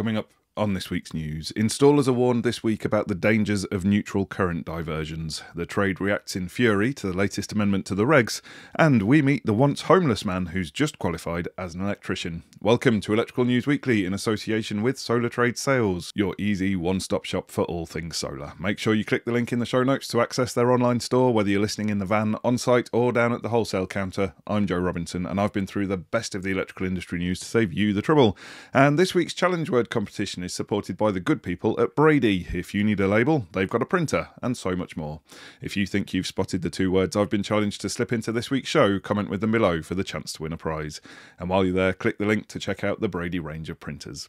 Coming up on this week's news, installers are warned this week about the dangers of neutral current diversions. The trade reacts in fury to the latest amendment to the regs, and we meet the once homeless man who's just qualified as an electrician. Welcome to Electrical News Weekly in association with Solar Trade Sales, your easy one stop shop for all things solar. Make sure you click the link in the show notes to access their online store, whether you're listening in the van, on site, or down at the wholesale counter. I'm Joe Robinson, and I've been through the best of the electrical industry news to save you the trouble. And this week's challenge word competition is supported by the good people at Brady. If you need a label, they've got a printer, and so much more. If you think you've spotted the two words I've been challenged to slip into this week's show, comment with them below for the chance to win a prize. And while you're there, click the link to check out the Brady range of printers.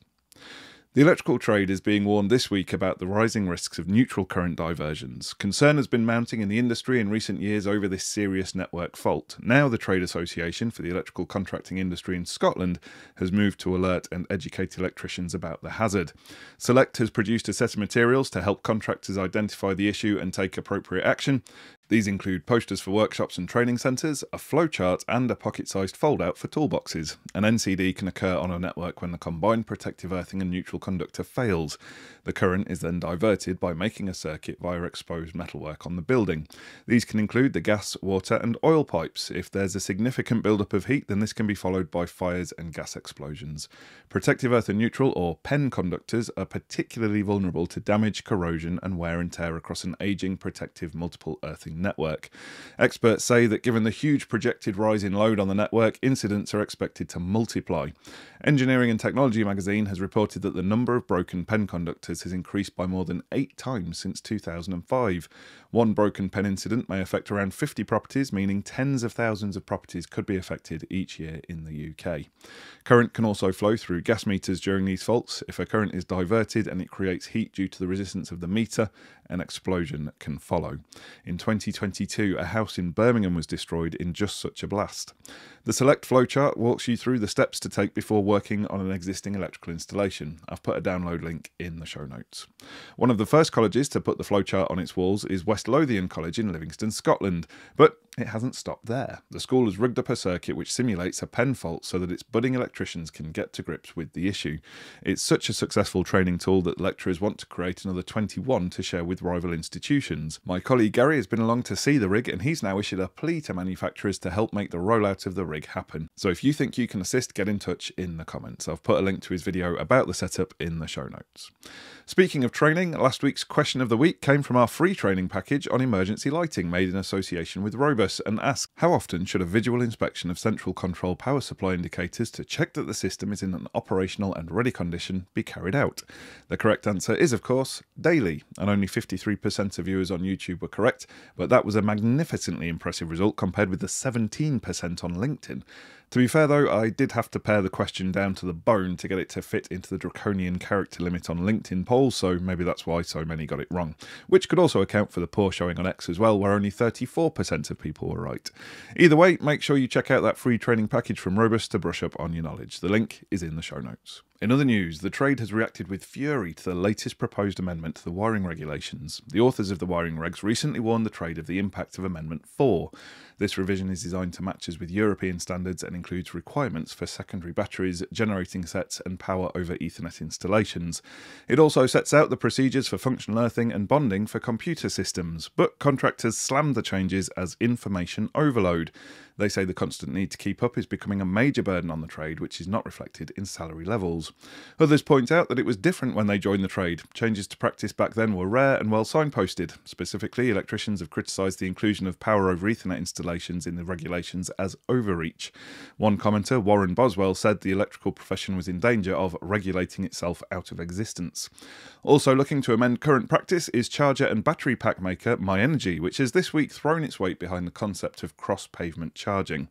The electrical trade is being warned this week about the rising risks of neutral current diversions. Concern has been mounting in the industry in recent years over this serious network fault. Now, the Trade Association for the Electrical Contracting Industry in Scotland has moved to alert and educate electricians about the hazard. Select has produced a set of materials to help contractors identify the issue and take appropriate action. These include posters for workshops and training centres, a flowchart, and a pocket sized foldout for toolboxes. An NCD can occur on a network when the combined protective earthing and neutral conductor fails. The current is then diverted by making a circuit via exposed metalwork on the building. These can include the gas, water, and oil pipes. If there's a significant buildup of heat, then this can be followed by fires and gas explosions. Protective earth and neutral, or PEN conductors, are particularly vulnerable to damage, corrosion, and wear and tear across an aging protective multiple earthing network. Experts say that given the huge projected rise in load on the network, incidents are expected to multiply. Engineering and Technology magazine has reported that the number of broken PEN conductors has increased by more than eight times since 2005. One broken PEN incident may affect around 50 properties, meaning tens of thousands of properties could be affected each year in the UK. Current can also flow through gas meters during these faults. If a current is diverted and it creates heat due to the resistance of the meter, an explosion can follow. In 2022, a house in Birmingham was destroyed in just such a blast. The Select flowchart walks you through the steps to take before working on an existing electrical installation. I've put a download link in the show notes. One of the first colleges to put the flowchart on its walls is West Lothian College in Livingston, Scotland, but it hasn't stopped there. The school has rigged up a circuit which simulates a pen fault so that its budding electricians can get to grips with the issue. It's such a successful training tool that lecturers want to create another 21 to share with rival institutions. My colleague Gary has been along to see the rig and he's now issued a plea to manufacturers to help make the rollout of the rig happen. So if you think you can assist, get in touch in the comments. I've put a link to his video about the setup in the show notes. Speaking of training, last week's question of the week came from our free training package on emergency lighting made in association with And asked how often should a visual inspection of central control power supply indicators to check that the system is in an operational and ready condition be carried out? The correct answer is, of course, daily, and only 53% of viewers on YouTube were correct, but that was a magnificently impressive result compared with the 17% on LinkedIn. To be fair though, I did have to pare the question down to the bone to get it to fit into the draconian character limit on LinkedIn polls, so maybe that's why so many got it wrong. Which could also account for the poor showing on X as well, where only 34% of people were right. Either way, make sure you check out that free training package from Robus to brush up on your knowledge. The link is in the show notes. In other news, the trade has reacted with fury to the latest proposed amendment to the wiring regulations. The authors of the wiring regs recently warned the trade of the impact of Amendment 4. This revision is designed to match us with European standards and includes requirements for secondary batteries, generating sets, and power over Ethernet installations. It also sets out the procedures for functional earthing and bonding for computer systems, but contractors slammed the changes as information overload. They say the constant need to keep up is becoming a major burden on the trade, which is not reflected in salary levels. Others point out that it was different when they joined the trade. Changes to practice back then were rare and well signposted. Specifically, electricians have criticised the inclusion of power over Ethernet installations in the regulations as overreach. One commenter, Warren Boswell, said the electrical profession was in danger of regulating itself out of existence. Also looking to amend current practice is charger and battery pack maker myenergi, which has this week thrown its weight behind the concept of cross pavement charging charging.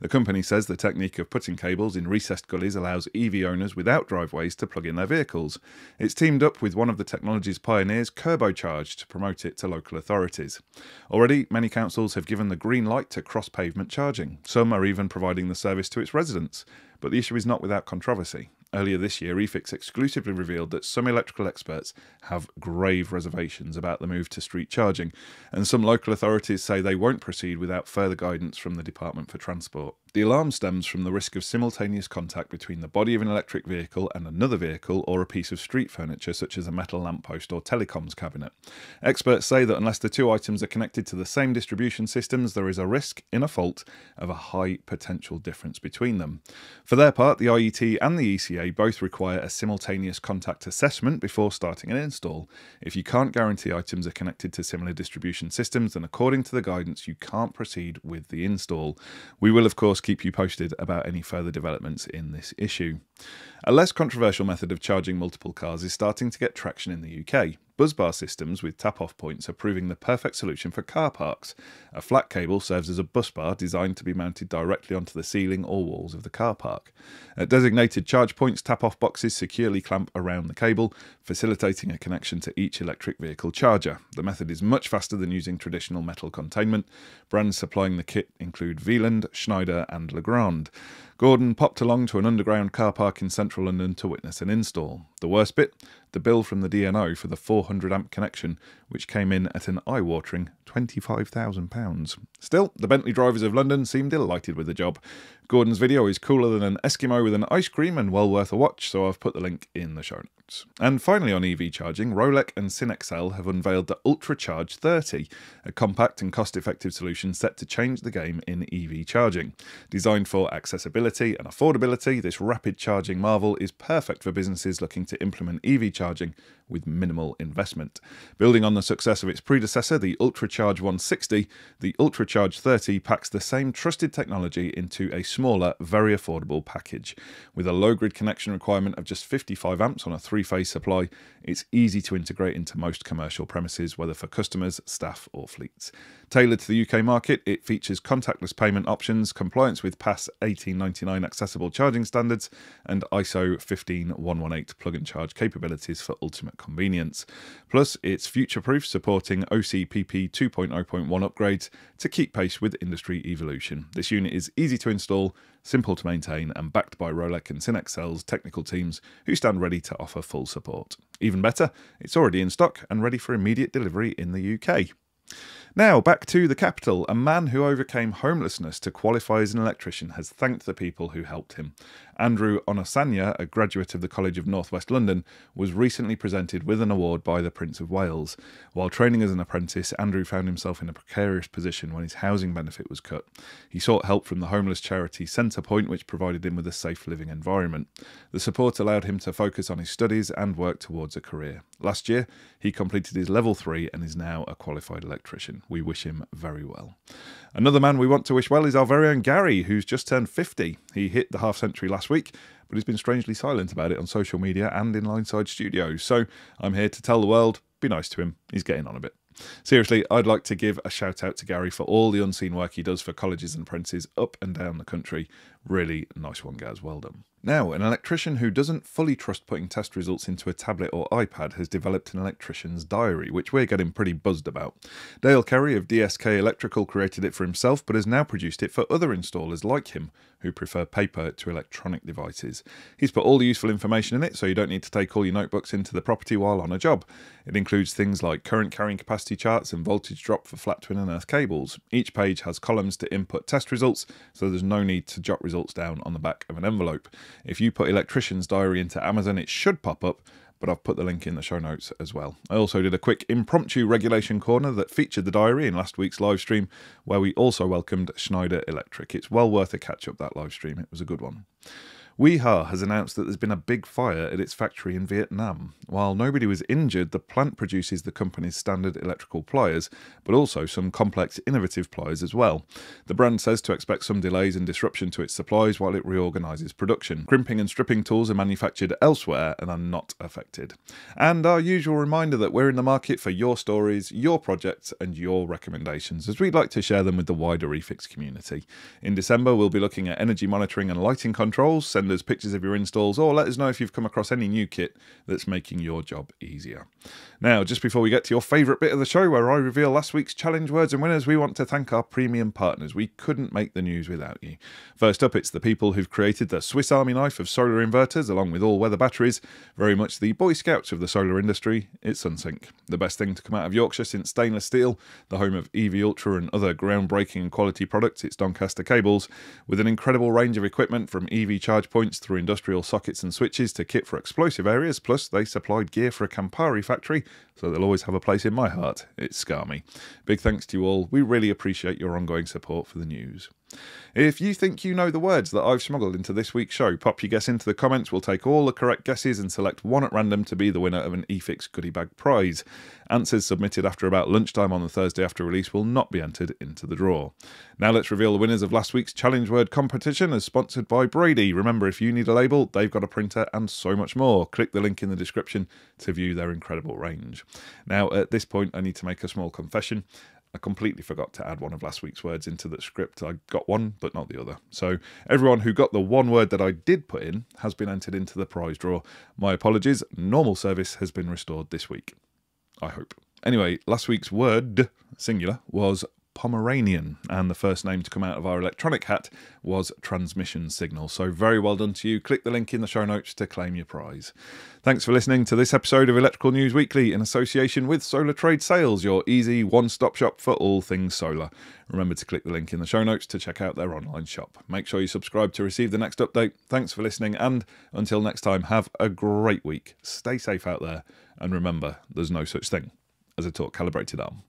The company says the technique of putting cables in recessed gullies allows EV owners without driveways to plug in their vehicles. It's teamed up with one of the technology's pioneers, Kerbo Charge, to promote it to local authorities. Already, many councils have given the green light to cross pavement charging. Some are even providing the service to its residents. But the issue is not without controversy. Earlier this year, eFIXX exclusively revealed that some electrical experts have grave reservations about the move to street charging, and some local authorities say they won't proceed without further guidance from the Department for Transport. The alarm stems from the risk of simultaneous contact between the body of an electric vehicle and another vehicle or a piece of street furniture, such as a metal lamppost or telecoms cabinet. Experts say that unless the two items are connected to the same distribution systems, there is a risk, in a fault, of a high potential difference between them. For their part, the IET and the ECA both require a simultaneous contact assessment before starting an install. If you can't guarantee items are connected to similar distribution systems, then according to the guidance, you can't proceed with the install. We will, of course, keep you posted about any further developments in this issue. A less controversial method of charging multiple cars is starting to get traction in the UK. Busbar systems with tap off points are proving the perfect solution for car parks. A flat cable serves as a bus bar designed to be mounted directly onto the ceiling or walls of the car park. At designated charge points, tap off boxes securely clamp around the cable, facilitating a connection to each electric vehicle charger. The method is much faster than using traditional metal containment. Brands supplying the kit include Wieland, Schneider, and Legrand. Gordon popped along to an underground car park in central London to witness an install. The worst bit? The bill from the DNO for the 400 amp connection, which came in at an eye watering £25,000. Still, the Bentley drivers of London seemed delighted with the job. Gordon's video is cooler than an Eskimo with an ice cream and well worth a watch, so I've put the link in the show notes. And finally, on EV charging, Rolec and Sinexcel have unveiled the UltraCharge 30, a compact and cost effective solution set to change the game in EV charging. Designed for accessibility and affordability, this rapid charging marvel is perfect for businesses looking to implement EV charging with minimal investment. Building on the success of its predecessor, the UltraCharge 160, the UltraCharge 30 packs the same trusted technology into a smaller, very affordable package. With a low grid connection requirement of just 55 amps on a three phase supply, it's easy to integrate into most commercial premises, whether for customers, staff, or fleets. Tailored to the UK market, it features contactless payment options, compliance with PAS 1899 accessible charging standards, and ISO 15118 plug and charge capabilities for ultimate convenience. Plus, it's future proof, supporting OCPP 2.0.1 upgrades to keep pace with industry evolution. This unit is easy to install, simple to maintain, and backed by Rolec's and Sinexcel's technical teams who stand ready to offer full support. Even better, it's already in stock and ready for immediate delivery in the UK. Now, back to the capital. A man who overcame homelessness to qualify as an electrician has thanked the people who helped him. Andrew Onosanya, a graduate of the College of Northwest London, was recently presented with an award by the Prince of Wales. While training as an apprentice, Andrew found himself in a precarious position when his housing benefit was cut. He sought help from the homeless charity Centrepoint, which provided him with a safe living environment. The support allowed him to focus on his studies and work towards a career. Last year, he completed his level 3 and is now a qualified electrician. We wish him very well. Another man we want to wish well is our very own Gary, who's just turned 50. He hit the half century last week, but he's been strangely silent about it on social media and in Lineside Studios. So I'm here to tell the world be nice to him. He's getting on a bit. Seriously, I'd like to give a shout out to Gary for all the unseen work he does for colleges and apprentices up and down the country. Really nice one, Gaz. Well done. Now, an electrician who doesn't fully trust putting test results into a tablet or iPad has developed an electrician's diary, which we're getting pretty buzzed about. Dale Kerry of DSK Electrical created it for himself, but has now produced it for other installers like him who prefer paper to electronic devices. He's put all the useful information in it, so you don't need to take all your notebooks into the property while on a job. It includes things like current carrying capacity charts and voltage drop for flat twin and earth cables. Each page has columns to input test results, so there's no need to jot results down on the back of an envelope. If you put electrician's diary into Amazon, it should pop up, but I've put the link in the show notes as well. I also did a quick impromptu regulation corner that featured the diary in last week's live stream, where we also welcomed Schneider Electric. It's well worth a catch up that live stream, it was a good one. Wiha has announced that there's been a big fire at its factory in Vietnam. While nobody was injured, the plant produces the company's standard electrical pliers, but also some complex innovative pliers as well. The brand says to expect some delays and disruption to its supplies while it reorganises production. Crimping and stripping tools are manufactured elsewhere and are not affected. And our usual reminder that we're in the market for your stories, your projects, and your recommendations, as we'd like to share them with the wider eFIXX community. In December, we'll be looking at energy monitoring and lighting controls, send us pictures of your installs or let us know if you've come across any new kit that's making your job easier. Now, just before we get to your favourite bit of the show where I reveal last week's challenge words and winners, we want to thank our premium partners. We couldn't make the news without you. First up, it's the people who've created the Swiss Army knife of solar inverters along with all weather batteries. Very much the Boy Scouts of the solar industry, it's Sunsynk. The best thing to come out of Yorkshire since stainless steel, the home of EV Ultra and other groundbreaking quality products, it's Doncaster Cables. With an incredible range of equipment from EV charge points through industrial sockets and switches to kit for explosive areas, plus they supplied gear for a Campari factory so they'll always have a place in my heart. It's Scame. Big thanks to you all. We really appreciate your ongoing support for the news. If you think you know the words that I've smuggled into this week's show, pop your guess into the comments. We'll take all the correct guesses and select one at random to be the winner of an eFIXX goodie bag prize. Answers submitted after about lunchtime on the Thursday after release will not be entered into the draw. Now let's reveal the winners of last week's challenge word competition as sponsored by Brady. Remember, if you need a label, they've got a printer and so much more. Click the link in the description to view their incredible range. Now, at this point, I need to make a small confession. I completely forgot to add one of last week's words into the script. I got one, but not the other. So everyone who got the one word that I did put in has been entered into the prize draw. My apologies. Normal service has been restored this week. I hope. Anyway, last week's word, singular, was Pomeranian, and the first name to come out of our electronic hat was Transmission Signal. So, very well done to you. Click the link in the show notes to claim your prize. Thanks for listening to this episode of Electrical News Weekly in association with Solar Trade Sales, your easy one stop shop for all things solar. Remember to click the link in the show notes to check out their online shop. Make sure you subscribe to receive the next update. Thanks for listening, and until next time, have a great week. Stay safe out there, and remember, there's no such thing as a torque calibrated arm.